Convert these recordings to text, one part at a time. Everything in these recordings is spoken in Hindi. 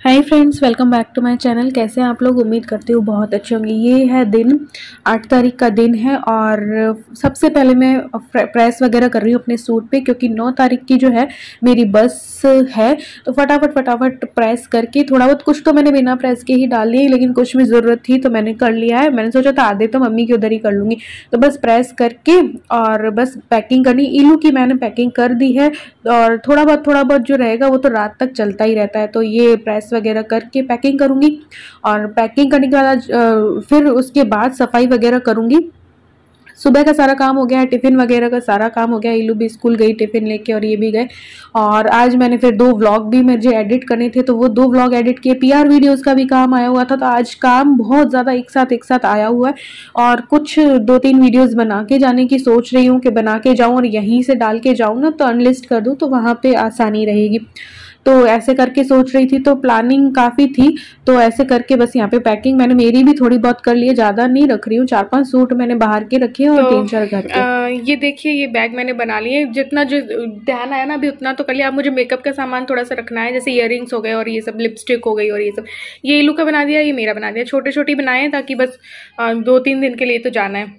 Hi friends welcome back to my channel कैसे हैं आप लोग? उम्मीद करती हूँ बहुत अच्छे होंगे। ये है दिन। आठ तारीख का दिन है और सबसे पहले मैं प्रेस वगैरह कर रही हूँ अपने सूट पे क्योंकि नौ तारीख की जो है मेरी बस है। तो फटाफट फटाफट प्रेस करके थोड़ा बहुत कुछ तो मैंने बिना प्रेस के ही डाल लिया लेकिन कुछ भी ज़रूरत थी तो मैंने कर लिया है। मैंने सोचा था आधे तो मम्मी की उधर ही कर लूँगी। तो बस प्रेस करके और बस पैकिंग करनी। इलू की मैंने पैकिंग कर दी है और थोड़ा बहुत थोड़ा बहुत जो रहेगा वो तो रात तक चलता ही रहता है। तो ये प्रेस वगैरह करके पैकिंग करूँगी और पैकिंग करने के बाद फिर उसके बाद सफ़ाई वगैरह करूँगी। सुबह का सारा काम हो गया है टिफ़िन वगैरह का सारा काम हो गया इलू भी स्कूल गई, टिफ़िन लेके और ये भी गए। और आज मैंने फिर दो व्लॉग भी मुझे एडिट करने थे तो वो दो व्लॉग एडिट किए। पीआर वीडियोस का भी काम आया हुआ था तो आज काम बहुत ज़्यादा एक साथ एक साथ आया हुआ है। और कुछ दो तीन वीडियोज़ बना के जाने की सोच रही हूँ कि बना के जाऊँ और यहीं से डाल के जाऊँ ना तो अनलिस्ट कर दूँ तो वहाँ पर आसानी रहेगी। तो ऐसे करके सोच रही थी तो प्लानिंग काफ़ी थी। तो ऐसे करके बस यहाँ पे पैकिंग मैंने मेरी भी थोड़ी बहुत कर ली है ज़्यादा नहीं रख रही हूँ। चार पाँच सूट मैंने बाहर के रखे हैं और तो, तीन चार घर के। ये देखिए ये बैग मैंने बना लिए। जितना जो ध्यान आया ना अभी उतना तो कर लिया। अब मुझे मेकअप का सामान थोड़ा सा रखना है जैसे इयर हो गए और ये सब लिपस्टिक हो गई और ये सब। ये इलू का बना दिया ये मेरा बना दिया। छोटे छोटे बनाए ताकि बस दो तीन दिन के लिए तो जाना है।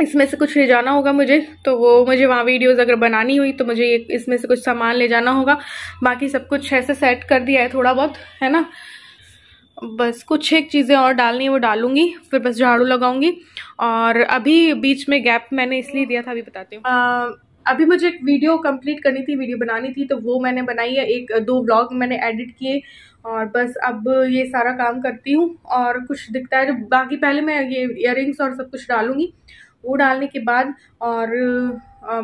इसमें से कुछ ले जाना होगा मुझे तो वो मुझे वहाँ वीडियोज़ अगर बनानी हुई तो मुझे ये इसमें से कुछ सामान ले जाना होगा। बाकी सब कुछ ऐसे सेट कर दिया है थोड़ा बहुत, है ना? बस कुछ एक चीज़ें और डालनी है, वो डालूँगी, फिर बस झाड़ू लगाऊँगी। और अभी बीच में गैप मैंने इसलिए दिया था, अभी बताती हूँ। अभी मुझे एक वीडियो कंप्लीट करनी थी वीडियो बनानी थी तो वो मैंने बनाई है, एक, दो ब्लॉग मैंने एडिट किए। और बस अब ये सारा काम करती हूँ, और कुछ दिखता है जो बाकी पहले मैं ये इयर और सब कुछ डालूँगी। वो डालने के बाद और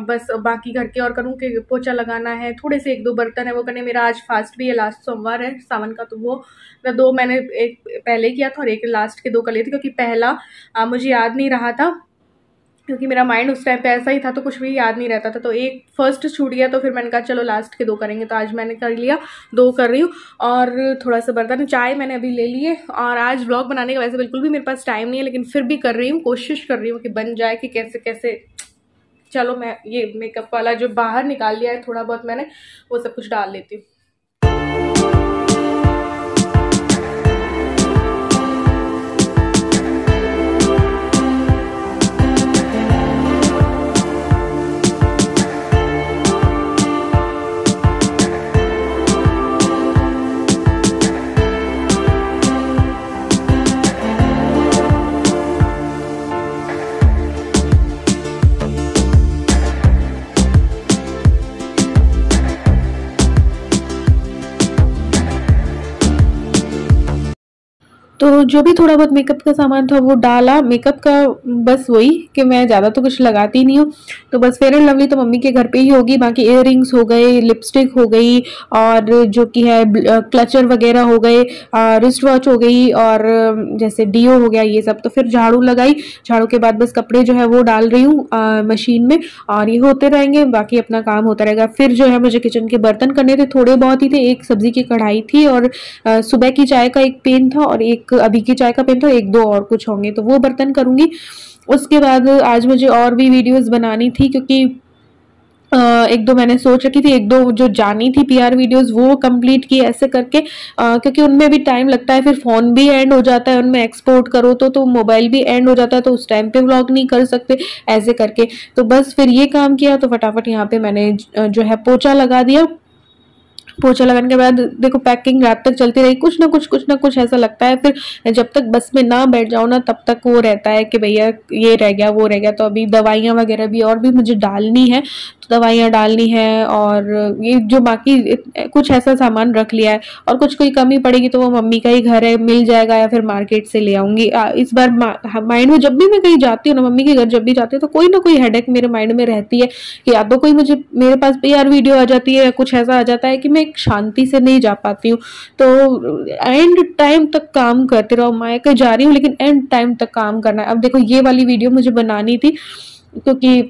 बस बाकी घर के और करूँ कि पोचा लगाना है। थोड़े से एक दो बर्तन है, वो करने मेरा आज फास्ट भी है लास्ट सोमवार है, सावन का तो वो। मैं दो मैंने एक पहले किया था और एक लास्ट के दो कर लिए थे, क्योंकि पहला मुझे याद नहीं रहा था। क्योंकि मेरा माइंड उस टाइम पे ऐसा ही था तो कुछ भी याद नहीं रहता था। तो एक फ़र्स्ट छूट गया तो फिर मैंने कहा, चलो लास्ट के दो करेंगे। तो आज मैंने कर लिया, दो कर रही हूँ। और थोड़ा सा बर्तन, चाय मैंने अभी ले लिए और आज ब्लॉग बनाने का वैसे बिल्कुल भी मेरे पास टाइम नहीं है, लेकिन फिर भी कर रही हूँ, कोशिश कर रही हूँ कि बन जाए, कि कैसे कैसे। चलो, मैं ये मेकअप वाला जो बाहर निकाल लिया है, थोड़ा बहुत मैंने, वो सब कुछ डाल लेती हूँ। तो जो भी थोड़ा बहुत मेकअप का सामान था वो डाला। मेकअप का बस वही कि मैं ज़्यादा तो कुछ लगाती नहीं हूँ। तो बस फेयर एंड लवली तो मम्मी के घर पे ही होगी। बाकी इयर हो गए लिपस्टिक हो गई और जो कि है क्लचर वगैरह हो गए रिस्ट वॉच हो गई और जैसे डीओ हो गया, ये सब। तो फिर झाड़ू लगाई। झाड़ू के बाद बस कपड़े जो है वो डाल रही हूँ मशीन में और ये होते रहेंगे। बाकी अपना काम होता रहेगा। फिर जो है मुझे किचन के बर्तन करने थे। थोड़े बहुत ही थे। एक सब्ज़ी की कढ़ाई थी और सुबह की चाय का एक पेन था और एक अभी की चाय का पेन था एक दो और कुछ होंगे तो वो बर्तन करूँगी। उसके बाद आज मुझे और भी वीडियोस बनानी थी क्योंकि एक दो मैंने सोच रखी थी एक दो जो जानी थी पीआर वीडियोस वो कंप्लीट की ऐसे करके आ, क्योंकि उनमें भी टाइम लगता है फिर फ़ोन भी एंड हो जाता है उनमें एक्सपोर्ट करो तो तो मोबाइल भी एंड हो जाता है तो उस टाइम पे व्लॉग नहीं कर सकते ऐसे करके। तो बस फिर ये काम किया तो फटाफट यहाँ पे मैंने जो है पोचा लगा दिया। पोछा लगाने के बाद देखो पैकिंग रात तक चलती रही। कुछ ना कुछ कुछ ना कुछ ऐसा लगता है। फिर जब तक बस में ना बैठ जाओ ना, तब तक वो रहता है कि भैया ये रह गया, वो रह गया। तो अभी दवाइयाँ वगैरह भी और भी मुझे डालनी है। दवाइयाँ डालनी है और ये जो बाकी कुछ ऐसा सामान रख लिया है और कुछ कोई कमी पड़ेगी तो वो मम्मी का ही घर है, मिल जाएगा या फिर मार्केट से ले आऊँगी। इस बार माइंड में जब भी मैं कहीं जाती हूँ ना, मम्मी के घर जब भी जाती हूँ तो कोई ना कोई हेडेक मेरे माइंड में रहती है कि या तो कोई मुझे, मेरे पास भी यार वीडियो आ जाती है या कुछ ऐसा आ जाता है कि मैं शांति से नहीं जा पाती हूँ। तो एंड टाइम तक काम करते रहो। मायके जा रही हूँ लेकिन एंड टाइम तक काम करना है। अब देखो, ये वाली वीडियो मुझे बनानी थी क्योंकि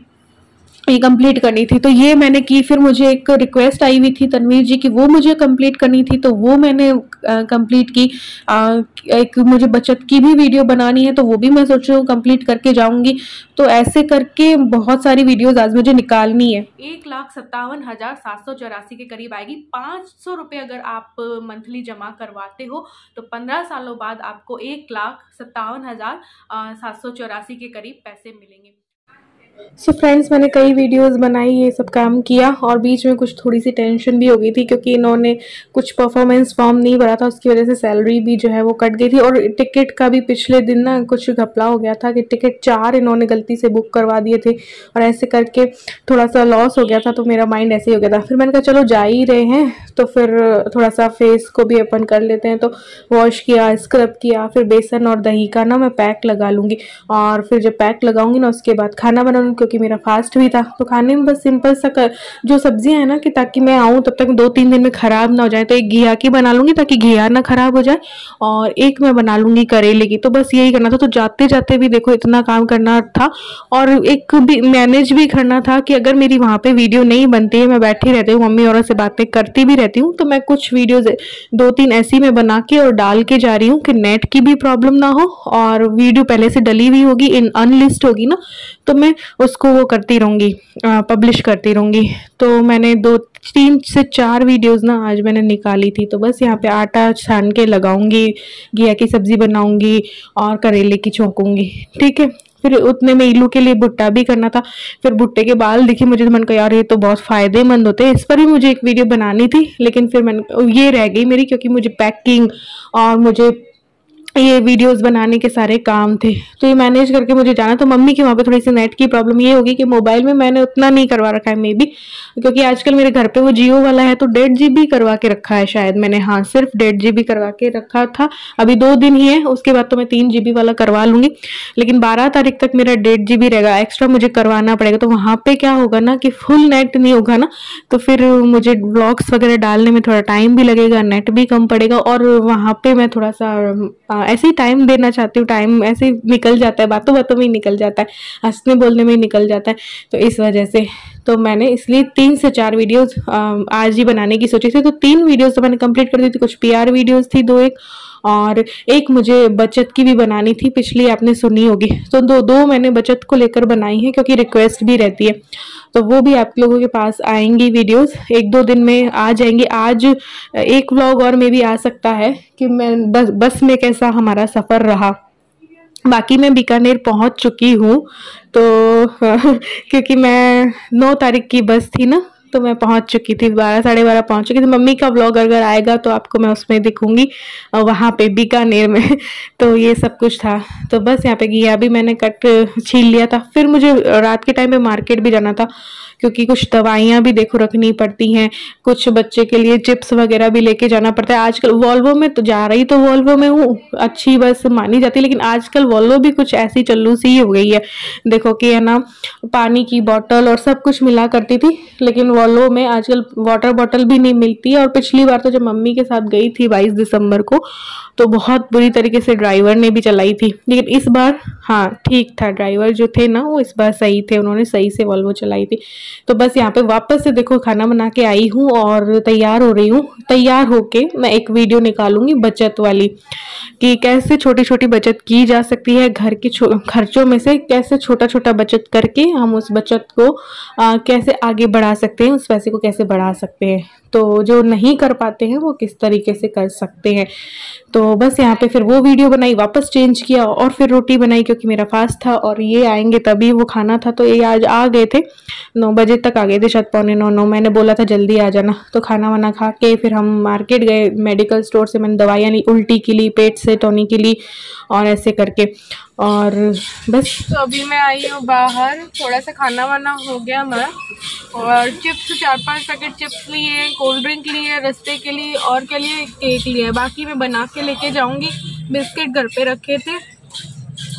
ये कंप्लीट करनी थी। तो ये मैंने की फिर मुझे एक रिक्वेस्ट आई हुई थी तनवीर जी की वो मुझे कंप्लीट करनी थी तो वो मैंने कंप्लीट की। आ, एक मुझे बचत की भी वीडियो बनानी है तो वो भी मैं सोच रही हूँ कंप्लीट करके जाऊँगी। तो ऐसे करके बहुत सारी वीडियोज़ आज मुझे निकालनी है। एक लाख सत्तावन हज़ार सात सौ चौरासी के करीब आएगी। पाँच सौ रुपये अगर आप मंथली जमा करवाते हो तो पंद्रह सालों बाद आपको एक लाख सत्तावन हज़ार सात सौ चौरासी के करीब पैसे मिलेंगे। सो so फ्रेंड्स मैंने कई वीडियोस बनाई, ये सब काम किया और बीच में कुछ थोड़ी सी टेंशन भी हो गई थी क्योंकि इन्होंने कुछ परफॉर्मेंस फॉर्म नहीं भरा था, उसकी वजह से सैलरी भी जो है वो कट गई थी और टिकट का भी पिछले दिन ना कुछ घपला हो गया था कि टिकट चार इन्होंने गलती से बुक करवा दिए थे और ऐसे करके थोड़ा सा लॉस हो गया था तो मेरा माइंड ऐसे ही हो गया था। फिर मैंने कहा, चलो जा ही रहे हैं। तो फिर थोड़ा सा फेस को भी अपन कर लेते हैं तो वॉश किया स्क्रब किया, फिर बेसन और दही का ना मैं पैक लगा लूँगी और फिर जब पैक लगाऊँगी ना, उसके बाद खाना बना क्योंकि मेरा फास्ट भी था। तो खाने में बस सिंपल सा कर, जो सब्ज़ियाँ हैं ना कि ताकि मैं आऊँ, तब तक दो तीन दिन में ख़राब ना हो जाए तो एक घिया की बना लूँगी ताकि घिया ना ख़राब हो जाए, और एक मैं बना लूँगी करेले की। तो बस यही करना था। तो जाते जाते भी देखो, इतना काम करना था, और एक भी मैनेज भी करना था कि अगर मेरी वहाँ पर वीडियो नहीं बनती है, मैं बैठी रहती हूँ, मम्मी और से बातें करती भी रहती हूँ तो मैं कुछ वीडियोज़ दो तीन ऐसी मैं बना के और डाल के जा रही हूँ कि नेट की भी प्रॉब्लम ना हो, और वीडियो पहले से डली हुई होगी इन अनलिस्ट होगी ना तो मैं उसको वो करती रहूँगी पब्लिश करती रहूँगी। तो मैंने दो, तीन से चार वीडियोस ना आज मैंने निकाली थी तो बस यहाँ पे आटा छान के लगाऊँगी, घिया की सब्ज़ी बनाऊँगी और करेले की चौंकूँगी, ठीक है? फिर उतने में इलू के लिए भुट्टा भी करना था। फिर भुट्टे के बाल देखिए मुझे तो मन कहा, यार, ये तो बहुत फ़ायदेमंद होते इस पर भी मुझे एक वीडियो बनानी थी, लेकिन फिर मैंने, ये रह गई मेरी, क्योंकि मुझे पैकिंग और मुझे ये वीडियोस बनाने के सारे काम थे। तो ये मैनेज करके मुझे जाना तो मम्मी के वहाँ पे थोड़ी सी नेट की प्रॉब्लम ये होगी कि मोबाइल में मैंने उतना नहीं करवा रखा है मे बी क्योंकि आजकल मेरे घर पे वो जियो वाला है तो डेढ़ जी करवा के रखा है शायद मैंने। हाँ सिर्फ़ डेढ़ जी करवा के रखा था। अभी दो दिन ही है, उसके बाद तो मैं तीन जी वाला करवा लूँगी। लेकिन बारह तारीख तक मेरा डेढ़ जी रहेगा। एक्स्ट्रा मुझे करवाना पड़ेगा। तो वहाँ पे क्या होगा ना कि फुल नेट नहीं होगा ना तो फिर मुझे ब्लॉग्स वगैरह डालने में थोड़ा टाइम भी लगेगा नेट भी कम पड़ेगा। और वहाँ पर मैं थोड़ा सा ऐसे ही टाइम देना चाहती हूँ टाइम ऐसे ही निकल जाता है बातों बातों में ही निकल जाता है हंसने बोलने में ही निकल जाता है। तो इस वजह से तो मैंने इसलिए तीन से चार वीडियोस आज ही बनाने की सोची थी। तो तीन वीडियोस तो मैंने कंप्लीट कर दी थी। कुछ पीआर वीडियोस थी दो एक, और एक मुझे बचत की भी बनानी थी। पिछली आपने सुनी होगी। तो दो दो मैंने बचत को लेकर बनाई है, क्योंकि रिक्वेस्ट भी रहती है। तो वो भी आप लोगों के पास आएँगी वीडियोस एक दो दिन में आ जाएँगी। आज, एक व्लॉग और में भी आ सकता है कि मैं बस बस में कैसा हमारा सफ़र रहा। बाकी मैं बीकानेर पहुँच चुकी हूँ तो क्योंकि मैं नौ तारीख की बस थी ना तो मैं पहुँच चुकी थी, बारह, साढ़े बारह पहुँच चुकी थी। मम्मी का ब्लॉग अगर आएगा तो आपको मैं उसमें दिखूँगी वहाँ पे बीकानेर में तो ये सब कुछ था। तो बस यहाँ पे घिया भी मैंने कट छील लिया था। फिर मुझे रात के टाइम पे मार्केट भी जाना था। क्योंकि कुछ दवाइयाँ भी देखो रखनी पड़ती हैं, कुछ बच्चे के लिए चिप्स वगैरह भी लेके जाना पड़ता है। आजकल वॉल्वो में तो जा रही तो वॉल्वो में हूँ, अच्छी बस मानी जाती है, लेकिन आजकल वॉल्वो भी कुछ ऐसी चल्लू सी हो गई है। देखो कि है ना, पानी की बॉटल और सब कुछ मिला करती थी, लेकिन वॉल्वो में आजकल वाटर बॉटल भी नहीं मिलती और पिछली बार तो जब मम्मी के साथ गई थी बाईस दिसंबर को तो बहुत बुरी तरीके से ड्राइवर ने भी चलाई थी। लेकिन इस बार हाँ ठीक था ड्राइवर जो थे ना, वो इस बार सही थे, उन्होंने सही से वॉल्वो चलाई थी। तो बस यहाँ पे वापस से देखो खाना बना के आई हूँ और तैयार हो रही हूँ। तैयार होके मैं एक वीडियो निकालूँगी बचत वाली कि कैसे छोटी छोटी बचत की जा सकती है घर के खर्चों में से कैसे छोटा छोटा बचत करके हम उस बचत को आ, कैसे आगे बढ़ा सकते हैं उस पैसे को कैसे बढ़ा सकते हैं। तो जो नहीं कर पाते हैं वो किस तरीके से कर सकते हैं। तो बस यहाँ पे फिर वो वीडियो बनाई वापस चेंज किया और फिर रोटी बनाई क्योंकि मेरा फास्ट था और ये आएँगे तभी वो खाना था तो ये आज आ गए थे। नौ बजे तक आ गए थे शायद पौने नौ नौ। मैंने बोला था, जल्दी आ जाना। तो खाना वाना खा के फिर हम मार्केट गए मेडिकल स्टोर से। मैंने दवाइयाँ ली, उल्टी के लिए पेट से, टोनी के लिए और ऐसे करके। और बस। तो अभी मैं आई हूँ बाहर। थोड़ा सा खाना वाना हो गया मैं। और चिप्स चार पाँच पैकेट चिप्स लिए कोल्ड ड्रिंक लिए, रस्ते के लिए, और के लिए केक लिए। बाकी मैं बना के लेके जाऊँगी। बिस्किट घर पे रखे थे।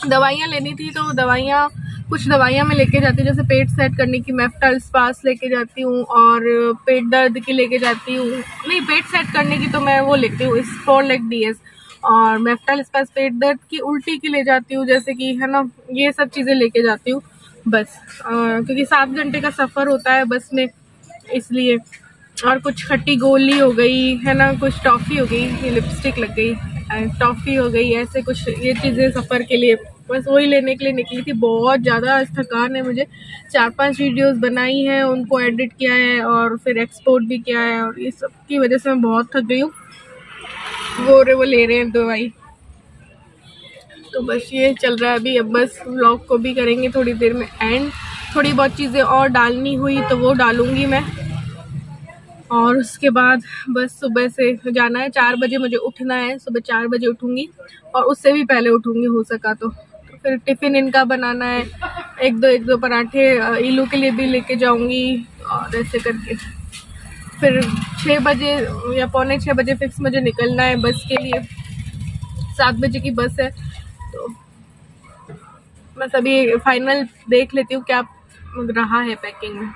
दवाइयाँ लेनी थी तो दवाइयाँ कुछ दवाइयाँ मैं लेके जाती हूँ, जैसे पेट सेट करने की, मेफ्टल स्पास लेके जाती हूँ और पेट दर्द की लेके जाती हूँ। नहीं, पेट सेट करने की तो मैं वो लेती हूँ स्पोर लेग डी एस और मेफ्टल स्पास पेट दर्द की उल्टी की ले जाती हूँ, जैसे कि, है ना, ये सब चीज़ें लेके जाती हूँ, बस। क्योंकि सात घंटे का सफ़र होता है बस में, इसलिए। और कुछ खट्टी गोली हो गई, है ना, कुछ टॉफ़ी हो गई लिपस्टिक लग गई टॉफ़ी हो गई, ऐसे कुछ, ये चीज़ें सफ़र के लिए। बस वही लेने के लिए निकली थी। बहुत ज़्यादा थकान है मुझे। चार पाँच वीडियोस बनाई हैं, उनको एडिट किया है और फिर एक्सपोर्ट भी किया है और ये सब की वजह से मैं बहुत थक गई हूँ। वो रे वो ले रहे हैं दवाई तो बस ये चल रहा है अभी। अब बस व्लॉग को भी करेंगे थोड़ी देर में। एंड थोड़ी बहुत चीज़ें और डालनी हुई तो वो डालूँगी मैं। और उसके बाद बस सुबह से जाना है। चार बजे मुझे उठना है। सुबह चार बजे उठूँगी और उससे भी पहले उठूँगी, हो सका तो। फिर टिफ़िन इनका बनाना है। एक दो एक दो पराठे इलू के लिए भी लेके जाऊँगी और ऐसे करके। फिर छः बजे या पौने छः बजे फिक्स मुझे निकलना है बस के लिए। सात बजे की बस है तो मैं सभी फाइनल देख लेती हूँ क्या रहा है पैकिंग में।